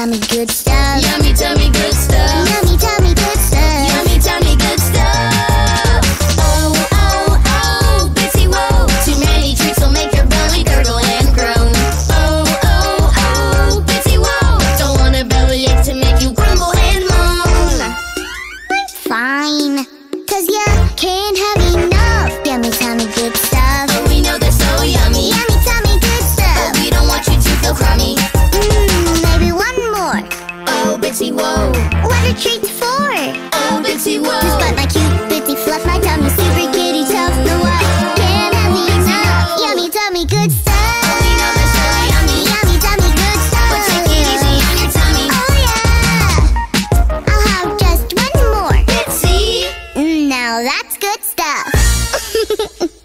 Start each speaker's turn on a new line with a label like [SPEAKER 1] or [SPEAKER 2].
[SPEAKER 1] tummy good stuff.
[SPEAKER 2] Yummy tummy good stuff.
[SPEAKER 1] Yummy tummy good stuff. Yummy
[SPEAKER 2] tummy good stuff. Oh, oh, oh, Bitsy Whoa. Too many treats will make your belly gurgle and groan. Oh, oh, oh, Bitsy Whoa. Don't want a belly ache to make you grumble and moan. I'm
[SPEAKER 1] fine.
[SPEAKER 2] Bitsy Whoa.
[SPEAKER 1] What a treat for. Oh,
[SPEAKER 2] Bitsy Whoa. Just but
[SPEAKER 1] my cute Bitsy fluff, my tummy super kitty tough. No, I can't have me enough. Yummy, tummy, good stuff. Now that's good stuff.